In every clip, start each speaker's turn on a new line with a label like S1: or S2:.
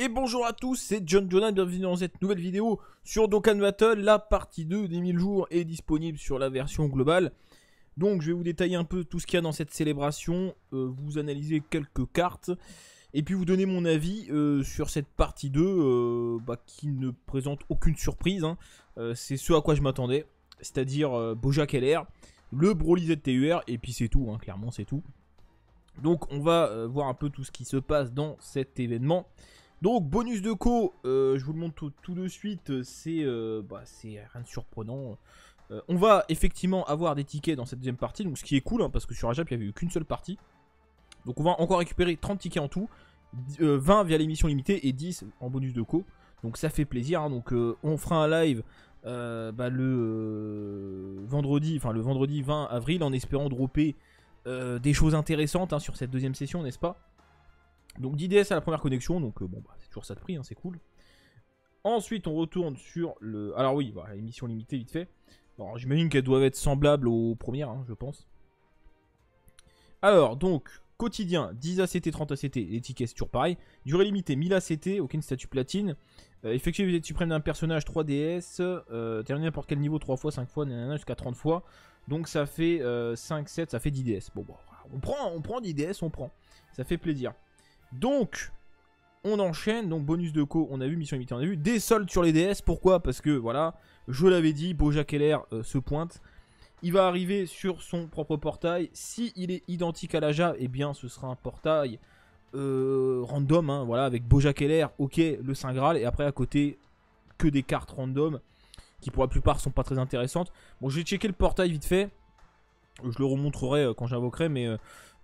S1: Et bonjour à tous, c'est John Jonah, bienvenue dans cette nouvelle vidéo sur Dokkan Battle. La partie 2 des 1000 jours est disponible sur la version globale. Donc je vais vous détailler un peu tout ce qu'il y a dans cette célébration, euh, vous analyser quelques cartes, et puis vous donner mon avis euh, sur cette partie 2 euh, bah, qui ne présente aucune surprise. hein. C'est ce à quoi je m'attendais, c'est-à-dire Bojack LR, le Broly ZTUR, et puis c'est tout, hein, clairement c'est tout. Donc on va voir un peu tout ce qui se passe dans cet événement. Donc bonus de co, euh, je vous le montre tout, de suite, c'est euh, bah, rien de surprenant. Euh, on va effectivement avoir des tickets dans cette deuxième partie, donc ce qui est cool, hein, parce que sur Ajap il n'y avait eu qu'une seule partie. Donc on va encore récupérer 30 tickets en tout, d- euh, 20 via l'émission limitée et 10 en bonus de co. Donc ça fait plaisir, hein, donc on fera un live bah, le vendredi, le vendredi 20 avril en espérant dropper des choses intéressantes hein, sur cette deuxième session, n'est-ce pas? Donc 10 DS à la première connexion, donc euh, bon bah c'est toujours ça de prix, hein, c'est cool. Ensuite on retourne sur le... Alors oui, voilà, l'émission limitée vite fait. Bon, j'imagine qu'elles doivent être semblables aux premières, hein, je pense. Alors, donc, quotidien, 10 ACT, 30 ACT, les tickets c'est toujours pareil. Durée limitée, 1000 ACT, aucune statue platine. Euh, effectuer visite suprême d'un personnage, 3 DS. Euh, terminer n'importe quel niveau, 3 fois, 5 fois, jusqu'à 30 fois. Donc ça fait euh, 5, 7, ça fait 10 DS. Bon, bon, on prend, on prend 10 DS, on prend. Ça fait plaisir. Donc, on enchaîne. Donc, bonus de co, on a vu, mission limitée, on a vu. Des soldes sur les DS, pourquoi? Parce que, voilà, je l'avais dit, Bojack LR euh, se pointe. Il va arriver sur son propre portail. Si il est identique à l'Aja, eh bien, ce sera un portail euh, random, hein, voilà, avec Bojack LR, ok, le Saint Graal, et après à côté, que des cartes random, qui pour la plupart sont pas très intéressantes. Bon, j'ai checké le portail vite fait, je le remontrerai euh, quand j'invoquerai, mais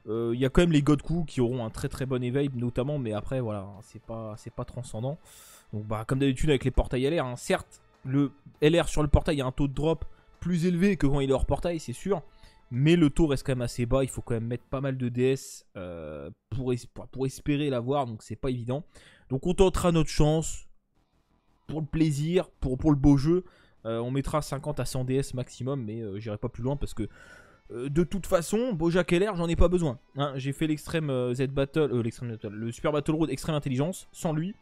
S1: il y a quand même les Godku qui auront un très très bon éveil, notamment, mais après, voilà, hein, c'est pas, c'est pas transcendant. Donc, bah, comme d'habitude avec les portails LR, hein, certes, le LR sur le portail, a un taux de drop plus élevé que quand il est hors portail, c'est sûr. Mais le taux reste quand même assez bas. Il faut quand même mettre pas mal de DS euh, pour, pour- espérer l'avoir. Donc c'est pas évident. Donc on tentera notre chance. Pour le plaisir, pour, pour le beau jeu. Euh, on mettra 50 à 100 DS maximum. Mais euh, j'irai pas plus loin parce que euh, de toute façon, Bojack LR, j'en ai pas besoin. hein. J'ai fait l'extrême euh, Z Battle, euh, l'extrême Battle, le Super Battle Road Extrême Intelligence. Sans lui,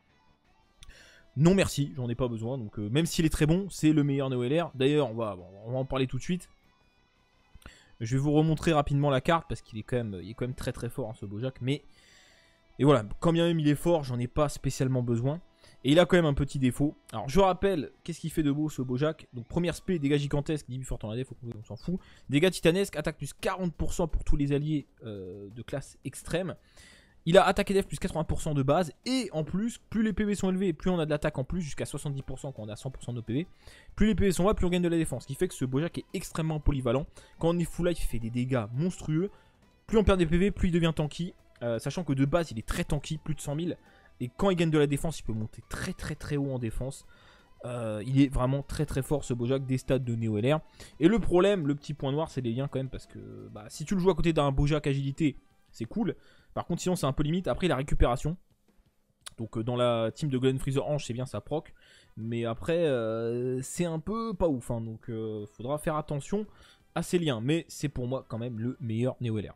S1: non merci, j'en ai pas besoin. Donc même s'il est très bon, c'est le meilleur Neo LR. D'ailleurs, on va, en parler tout de suite. Je vais vous remontrer rapidement la carte parce qu'il est quand même, il est quand même très très fort hein, ce Bojack. Mais et voilà, quand bien même il est fort, j'en ai pas spécialement besoin. Et il a quand même un petit défaut. Alors je rappelle, qu'est-ce qu'il fait de beau ce Bojack Donc première spé, dégâts gigantesques, 10 fort en AD, faut on s'en fout. Dégâts titanesques, attaque plus 40% pour tous les alliés euh, de classe extrême. Il a attaque et def plus 80% de base. Et en plus, plus les PV sont élevés, plus on a de l'attaque en plus, jusqu'à 70% quand on a 100% de PV. Plus les PV sont bas, plus on gagne de la défense. Ce qui fait que ce Bojack est extrêmement polyvalent. Quand on est full life, il fait des dégâts monstrueux. Plus on perd des PV, plus il devient tanky. Euh, sachant que de base, il est très tanky, plus de 100 000. Et quand il gagne de la défense, il peut monter très très très haut en défense. Euh, il est vraiment très très fort ce Bojack des stats de Neo LR. Et le problème, le petit point noir, c'est les liens quand même. Parce que bah, si tu le joues à côté d'un Bojack agilité, c'est cool. Par contre, sinon, c'est un peu limite. Après, la récupération. Donc, euh, dans la team de Glen Freezer Ange, c'est bien, ça proc. Mais après, euh, c'est un peu pas ouf. hein. donc, faudra faire attention à ces liens. Mais c'est pour moi quand même le meilleur Neo LR.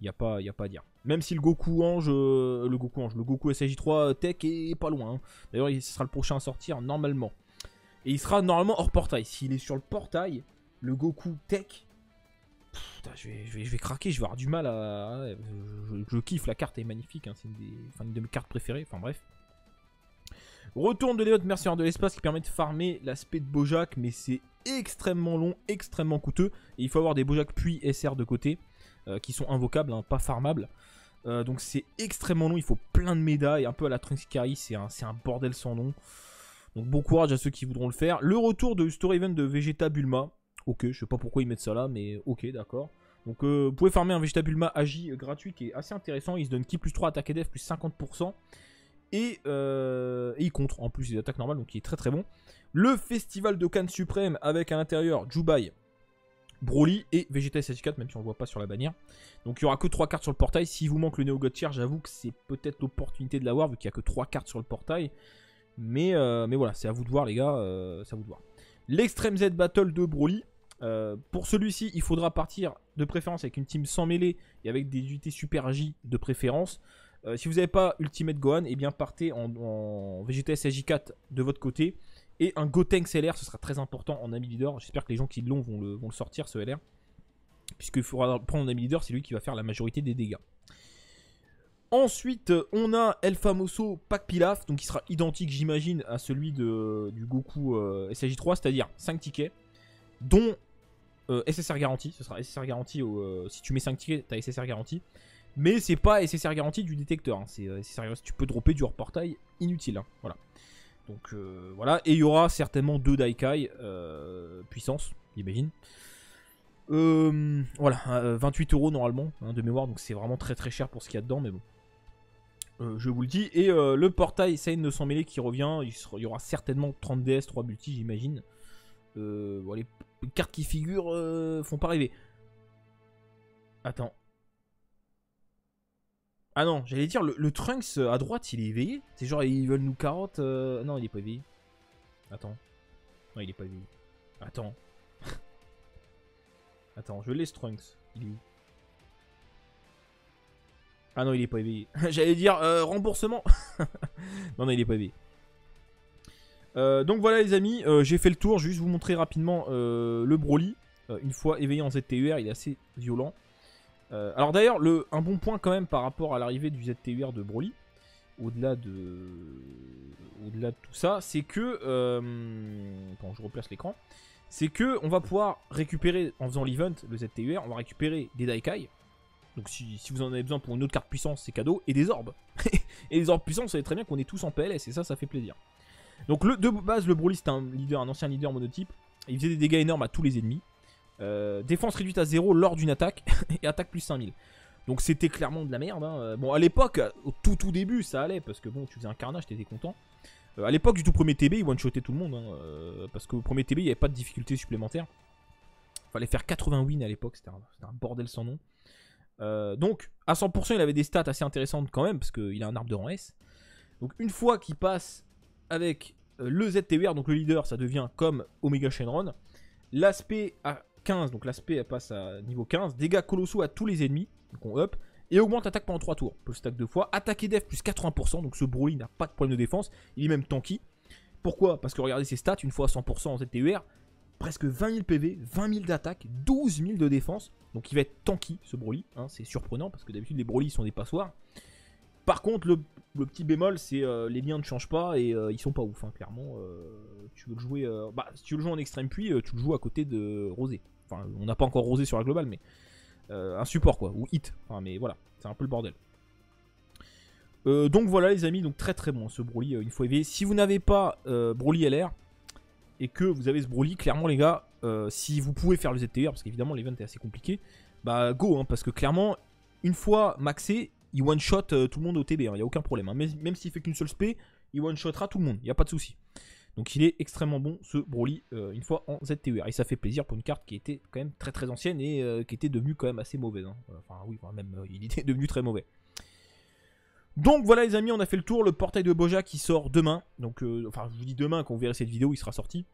S1: Il n'y a, a pas à dire. Même si le Goku Ange, euh, le Goku Ange, le Goku SAJ3 Tech est pas loin. hein. D'ailleurs, il- ce sera le prochain à sortir normalement. Et il sera normalement hors portail. S'il est sur le portail, le Goku Tech, putain, je, vais, craquer, je vais avoir du mal à. je, kiffe, la carte est magnifique, hein, c'est une, de mes cartes préférées, enfin bref. Retourne de l'évote mercenaire de l'espace qui permet de farmer l'aspect de Bojack, mais c'est extrêmement long, extrêmement coûteux. Et il faut avoir des Bojack puis SR de côté, euh, qui sont invocables, hein, pas farmables. Euh, donc c'est extrêmement long, il faut plein de médailles, un peu à la Trunks Carry, c'est un, bordel sans nom. Donc bon courage à ceux qui voudront le faire. Le retour de Story Event de Vegeta Bulma. Ok, je sais pas pourquoi ils mettent ça là, mais ok, d'accord. Donc euh, vous pouvez farmer un Vegeta Bulma Agi euh, gratuit qui est assez intéressant. Il se donne ki plus 3 attaque et def plus 50%. Et, euh, il contre en plus des attaques normales, donc il est très très bon. Le Festival de Cannes Suprême avec à l'intérieur Jubai, Broly et Vegeta SH4, même si on le voit pas sur la bannière. Donc il y aura que 3 cartes sur le portail. S'il vous manque le Neo God j'avoue que c'est peut-être l'opportunité de l'avoir vu qu'il y a que 3 cartes sur le portail. Mais, euh, mais voilà, c'est à vous de voir les gars, euh, vous de voir. L'extreme Z Battle de Broly. Euh, pour celui-ci, il faudra partir de préférence avec une team sans mêlée et avec des unités super J de préférence. Si vous n'avez pas Ultimate Gohan, eh bien partez en, en VGTS SJ4 de votre côté. Et un Gotenks LR, ce sera très important en ami leader. J'espère que les gens qui l'ont vont le, vont le sortir, ce LR. Puisqu'il faudra prendre en ami leader, c'est lui qui va faire la majorité des dégâts. Ensuite, on a El Famoso Pack Pilaf, donc il sera identique, j'imagine, à celui de, du Goku euh, SJ3, c'est-à-dire 5 tickets, dont euh, SSR garantie. Ce sera SSR garantie, euh, si tu mets 5 tickets, t'as SSR garantie. Mais c'est pas SSR garantie du détecteur, hein. c'est tu peux dropper du hors-portail inutile. Hein. voilà. Donc voilà, et il y aura certainement 2 Daikai puissance, j'imagine. voilà, 28 euros normalement hein, de mémoire, donc c'est vraiment très très cher pour ce qu'il y a dedans, mais bon. Euh, je vous le dis. Et euh, le portail Saiyan 900 mêlée qui revient. Il, y aura certainement 30 DS, 3 multi, j'imagine. Euh, les cartes qui figurent font pas rêver. Attends. Ah non, j'allais dire, le, Trunks à droite, il est éveillé. C'est genre, ils veulent nous carotte. Non, il est pas éveillé. Attends. Non, il est pas éveillé. Attends. Attends, je laisse Trunks. Il est ah non, il est pas éveillé. J'allais dire euh, remboursement. non, non, il est pas éveillé. Euh, donc voilà les amis, euh, j'ai fait le tour, je vais juste vous montrer rapidement le Broly. une fois éveillé en ZTUR, il est assez violent. Alors d'ailleurs, un bon point quand même par rapport à l'arrivée du ZTUR de Broly, au-delà de, tout ça, c'est que, Attends, je replace l'écran, c'est que on va pouvoir récupérer en faisant l'event, le ZTUR, on va récupérer des Daikai, donc si, vous en avez besoin pour une autre carte puissance, c'est cadeau. Et des orbes. et les orbes puissants, vous savez très bien qu'on est tous en PLS. Et ça, ça fait plaisir. Donc de base, le Broly, c'est un un ancien leader monotype. Il faisait des dégâts énormes à tous les ennemis. Euh, défense réduite à 0 lors d'une attaque. et attaque plus 5000. Donc c'était clairement de la merde. Hein. Bon, à l'époque, au tout tout début, ça allait. Parce que bon, tu faisais un carnage, t'étais content. Euh, à l'époque du tout premier TB, il one-shotait tout le monde. Hein, euh, parce premier TB, il n'y avait pas de difficulté supplémentaire. Fallait faire 80 wins à l'époque. C'était un, bordel sans nom. Euh, donc, à 100%, il avait des stats assez intéressantes quand même, parce qu'il a un arbre de rang S. Donc, une fois qu'il passe avec le ZTWR, donc le leader, ça devient comme Omega Shenron. L'aspect 15, donc l'aspect passe à niveau 15. Dégâts colossaux à tous les ennemis, donc on up. Et augmente attaque pendant 3 tours, peut stack deux fois. Attaque et def plus 80%, donc ce Broly n'a pas de problème de défense. Il est même tanky. Pourquoi? Parce que regardez ses stats, une fois à 100% en ZTUR, presque 20 000 PV, 20 000 d'attaque, 12 000 de défense. Donc il va être tanky ce Broly. Hein, c'est surprenant parce que d'habitude les Broly sont des passoires. Par contre, le, petit bémol, c'est euh, les liens ne changent pas et euh, ils sont pas ouf. Hein, clairement, euh, tu veux le jouer. bah, si tu le jouer en extrême puis, tu le joues à côté de Rosé. Enfin, on n'a pas encore Rosé sur la globale, mais un support quoi, ou hit. Mais voilà, c'est un peu le bordel. donc voilà les amis, donc très très bon ce Broly une fois éveillé. Si vous n'avez pas Broly LR, et que vous avez ce Broly, clairement les gars, euh, si vous pouvez faire le ZTR, parce qu'évidemment l'event est assez compliqué, bah go, hein, parce que clairement, une fois maxé, il one-shot euh, tout le monde au TB, il hein, n'y a aucun problème. Hein. Même, s'il fait qu'une seule spé, il one-shotera tout le monde, il n'y a pas de souci. Donc il est extrêmement bon ce Broly euh, une fois en ZTUR. Et ça fait plaisir pour une carte qui était quand même très très ancienne et qui était devenue quand même assez mauvaise. Enfin oui, même il était devenu très mauvais. Donc voilà les amis, on a fait le tour. Le portail de Boja qui sort demain. Donc, euh, enfin, je vous dis demain quand vous verrez cette vidéo, il sera sorti.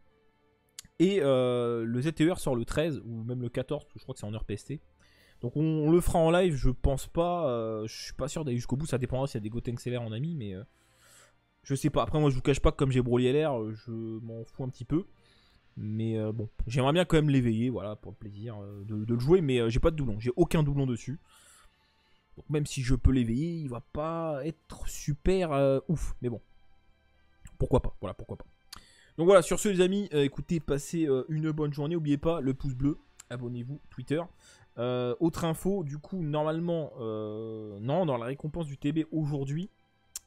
S1: Et euh, le ZTER sort le 13 ou même le 14, je crois que c'est en heure PST. Donc on, le fera en live, je pense pas. Euh, je suis pas sûr d'aller jusqu'au bout, ça dépendra s'il y a des Gotenks en ami, mais je sais pas. Après, moi je vous cache pas que comme j'ai Broly LR, je m'en fous un petit peu. Mais bon, j'aimerais bien quand même l'éveiller, voilà, pour le plaisir de, de le jouer, mais j'ai pas de doublon, j'ai aucun doublon dessus. Donc même si je peux l'éveiller, il va pas être super euh, ouf. Mais bon, pourquoi pas. Voilà, pourquoi pas. Donc voilà, sur ce les amis, euh, écoutez, passez euh, une bonne journée. N'oubliez pas le pouce bleu, abonnez-vous, Twitter. autre info, du coup, normalement, non, dans la récompense du TB aujourd'hui,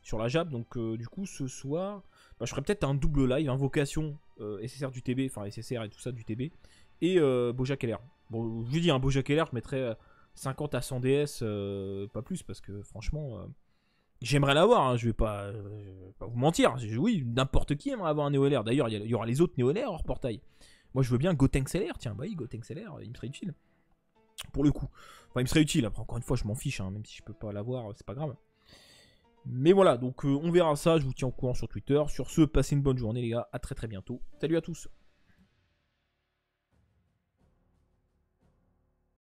S1: sur la JAB, donc du coup, ce soir, bah, je ferai peut-être un double live, invocation SSR du TB, enfin SSR et tout ça du TB, et Bojack LR. Bon, je lui dis, un Bojack LR, je mettrai 50 à 100 DS, euh, pas plus, parce que franchement, euh, j'aimerais l'avoir, hein, je, vais pas, euh, pas vous mentir. Oui, n'importe qui aimerait avoir un NeoLR. D'ailleurs, il y, aura les autres NeoLR hors portail. Moi, je veux bien Gotenks LR, tiens, bah oui, Gotenks LR, il me serait utile. Pour le coup. Enfin, il me serait utile, après, encore une fois, je m'en fiche, hein, même si je peux pas l'avoir, c'est pas grave. Mais voilà, donc on verra ça, je vous tiens au courant sur Twitter. Sur ce, passez une bonne journée les gars, à très très bientôt. Salut à tous